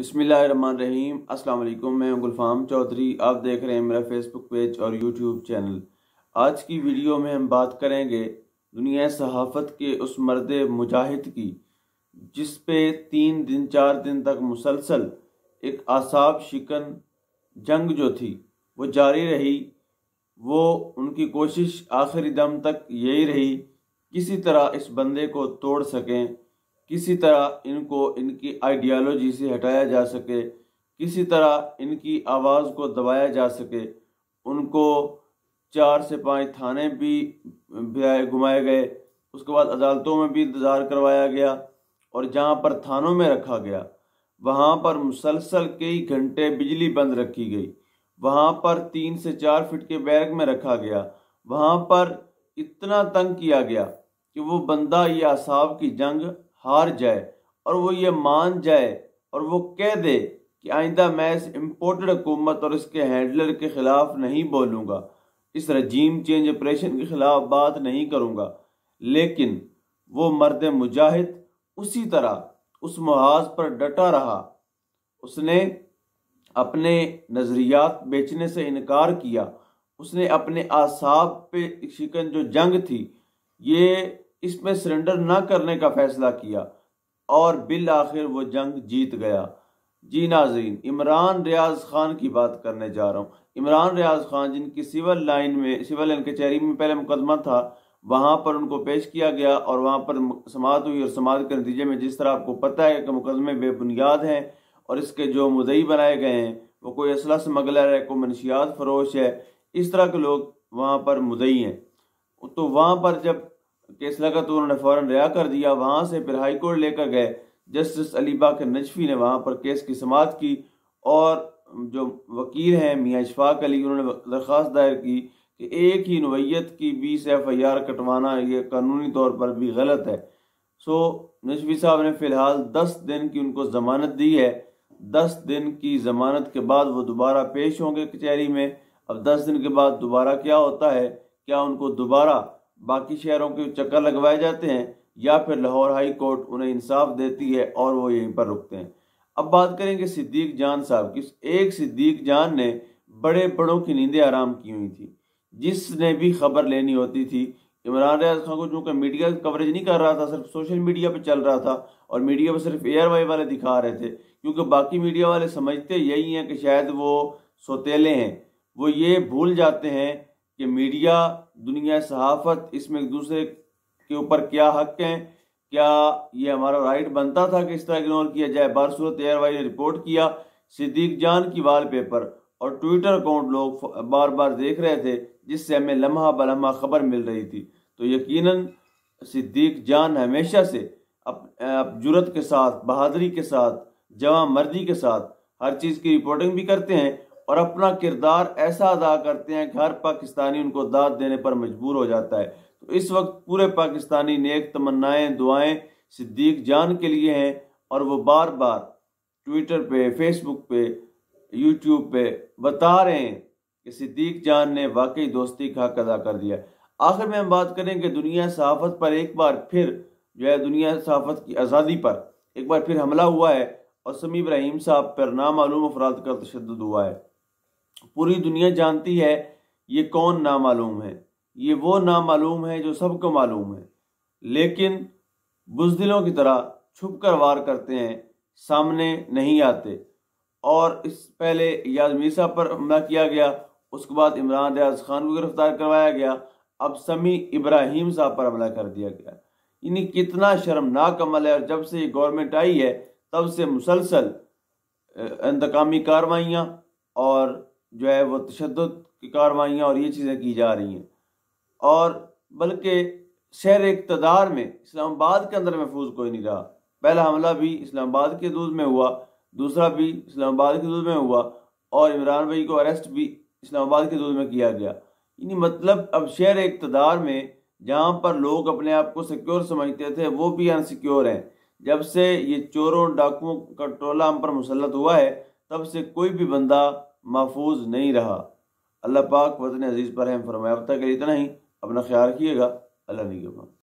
बिसमीम अस्सलाम मैं गुलफाम चौधरी। आप देख रहे हैं मेरा फेसबुक पेज और यूट्यूब चैनल आज की वीडियो में हम बात करेंगे दुनिया सहाफ़त के उस मर्द मुजाहिद की, जिस पे तीन दिन, चार दिन तक मुसलसल एक आसाब शिकन जंग जो थी, वो जारी रही। वो उनकी कोशिश आखिरी दम तक यही रही, किसी तरह इस बंदे को तोड़ सकें। किसी तरह इनको इनकी आइडियालॉजी से हटाया जा सके, किसी तरह इनकी आवाज़ को दबाया जा सके, उनको चार से पाँच थाने भी घुमाए गए, उसके बाद अदालतों में भी इंतज़ार करवाया गया और जहाँ पर थानों में रखा गया, वहाँ पर मुसलसल कई घंटे बिजली बंद रखी गई, वहाँ पर तीन से चार फीट के बैरक में रखा गया, वहाँ पर इतना तंग किया गया कि वो बंदा ये असाब की जंग हार जाए और वो ये मान जाए और वो कह दे कि आइंदा मैं इस इम्पोर्टेड हुकूमत और इसके हैंडलर के ख़िलाफ़ नहीं बोलूँगा, इस रजीम चेंज ऑपरेशन के ख़िलाफ़ बात नहीं करूँगा। लेकिन वो मर्द मुजाहिद उसी तरह उस मुहाज पर डटा रहा। उसने अपने नज़रियात बेचने से इनकार किया। उसने अपने आसाब पे शिकन जो जंग थी, ये इसमें सरेंडर न करने का फैसला किया और बिल आखिर वो जंग जीत गया। जी नाजरीन, इमरान रियाज खान की बात करने जा रहा हूँ। इमरान रियाज खान, जिनकी सिविल लाइन में, सिविल लाइन कचहरी में पहले मुकदमा था, वहाँ पर उनको पेश किया गया और वहाँ पर समात हुई और समात के नतीजे में जिस तरह आपको पता है कि मुकदमे बेबुनियाद हैं और इसके जो मुदई बनाए गए हैं, वो कोई असला स्मगलर है, कोई मनशियात फरोश है, इस तरह के लोग वहाँ पर मुदई हैं। तो वहाँ पर जब केस लगा तो उन्होंने फ़ौरन रिहा कर दिया? वहाँ से फिर हाई कोर्ट लेकर गए। जस्टिस अलीबा के नजफी ने वहाँ पर केस की समात की और जो वकील हैं, मियाँ इशफाक अली, उन्होंने दरख्वास्त दायर की कि एक ही नवैत की बीस एफ़ आई आर कटवाना ये कानूनी तौर पर भी गलत है। सो, नजफी साहब ने फ़िलहाल दस दिन की उनको ज़मानत दी है। दस दिन की ज़मानत के बाद वो दोबारा पेश होंगे कचहरी में। अब दस दिन के बाद दोबारा क्या होता है? क्या उनको दोबारा बाकी शहरों के चक्कर लगवाए जाते हैं या फिर लाहौर हाई कोर्ट उन्हें इंसाफ देती है और वो यहीं पर रुकते हैं। अब बात करेंगे सिद्दीक जान साहब की। एक सिद्दीक जान ने बड़े बड़ों की नींदें आराम की हुई थी। जिसने भी खबर लेनी होती थी। इमरान रियाज खान को चूँकि मीडिया कवरेज नहीं कर रहा था, सिर्फ़ सोशल मीडिया पे चल रहा था और मीडिया पर सिर्फ़ वाई वाले दिखा रहे थे। क्योंकि बाकी मीडिया वाले समझते यही हैं कि शायद वो सोतेले हैं। वो ये भूल जाते हैं कि मीडिया, दुनिया सहाफ़त, इसमें एक दूसरे के ऊपर क्या हक हैं? क्या ये हमारा राइट बनता था कि इस तरह इग्नोर किया जाए? बार सूरत एयरवाई ने रिपोर्ट किया, सिद्दीक जान की वाल पेपर और ट्विटर अकाउंट लोग बार बार देख रहे थे, जिससे हमें लम्हा बलम्हा खबर मिल रही थी। तो यकीनन, सिद्दीक जान हमेशा से अप जुरत के साथ, बहादरी के साथ जवा मर्दी के साथ हर चीज़ की रिपोर्टिंग भी करते हैं और अपना किरदार ऐसा अदा करते हैं कि हर पाकिस्तानी उनको दाद देने पर मजबूर हो जाता है। तो इस वक्त पूरे पाकिस्तानी नेक तमन्नाएँ, दुआएँ सिद्दीक जान के लिए हैं और वो बार बार ट्विटर पे, फेसबुक पे, यूट्यूब पे बता रहे हैं कि सिद्दीक जान ने वाकई दोस्ती का हक अदा कर दिया। आखिर में हम बात करें कि दुनिया सहाफ़त पर एक बार फिर, जो है दुनिया सहाफ़त की आज़ादी पर एक बार फिर हमला हुआ है और समी इब्राहिम साहब पर नामालूम अफराद का तशद हुआ है। पूरी दुनिया जानती है, ये कौन नामालूम है? ये वो नामालूम है जो सबको मालूम है। लेकिन बुजदिलों की तरह छुप कर वार करते हैं, सामने नहीं आते। और इस पहले याद मीसा पर हमला किया गया, उसके बाद इमरान रियाज खान को गिरफ़्तार करवाया गया, अब समी इब्राहिम साहब पर हमला कर दिया गया। यानी कितना शर्मनाक अमल है, और जब से ये गवर्नमेंट आई है, तब से मुसलसल इंतकामी कार्रवाइयाँ और जो है वो तशद की कार्रवाइयाँ और ये चीज़ें की जा रही हैं। और बल्कि शहर इकतदार में इस्लामाबाद के अंदर महफूज कोई नहीं रहा। पहला हमला भी इस्लामाबाद के दूध में हुआ, दूसरा भी इस्लामाबाद के दूध में हुआ और इमरान भाई को अरेस्ट भी इस्लामाबाद के दूध में किया गया। यानी मतलब अब शहर इकतदार में जहाँ पर लोग अपने आप को सिक्योर समझते थे, वो भी अनसिक्योर हैं। जब से ये चोरों डाकुओं का टोला हम पर मुसलत हुआ है, तब से कोई भी बंदा महफूज नहीं रहा। अल्लाह पाक वतन अज़ीज़ पर हम फरमाया अब तक इतना ही। अपना ख्याल रखिएगा। अल्लाह नहीं